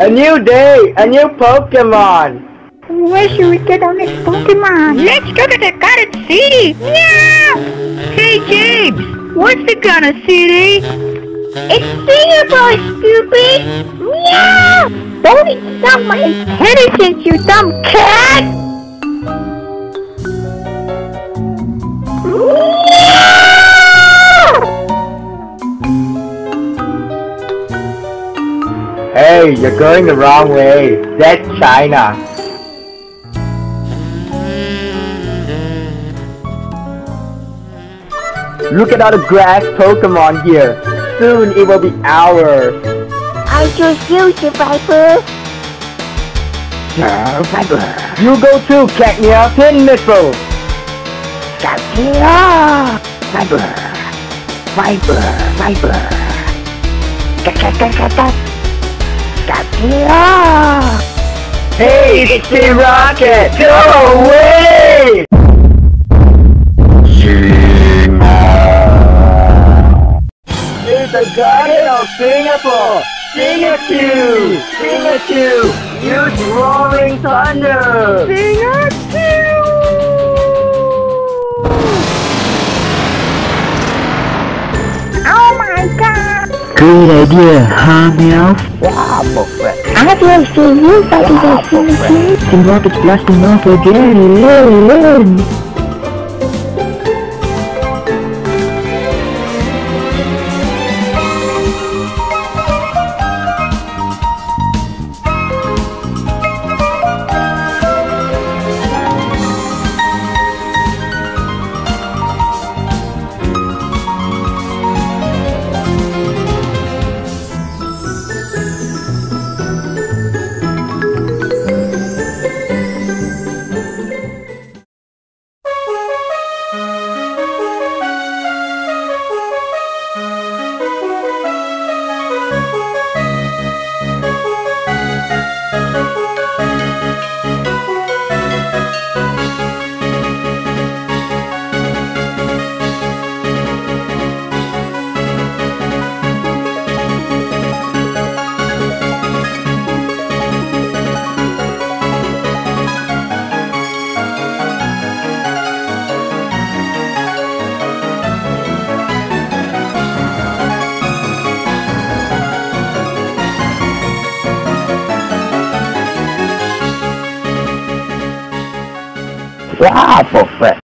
A new day, a new Pokemon. Where should we get on this Pokemon? Let's go to the Garden City! Yeah! Hey James, what's the Garden City? It's Singapore, stupid! Yeah! Don't insult my intelligence, you dumb cat! Hey, you're going the wrong way. That's China. Look at all the grass Pokemon here. Soon it will be ours. I just you, Seviper! Seviper. You go too, Cacnea. Pin missile. Cacnea! Fiber. Fiber. Fiber. Cacnea! Hey, it's Team Rocket. Go away! It's the Garden of Singapore! Singapore! Singapore! Use roaring thunder! Singapore! Oh Good idea, huh, Meowth? Wow, perfect! I will see you, but you will see me. Team Rocket's blasting off again! Wow.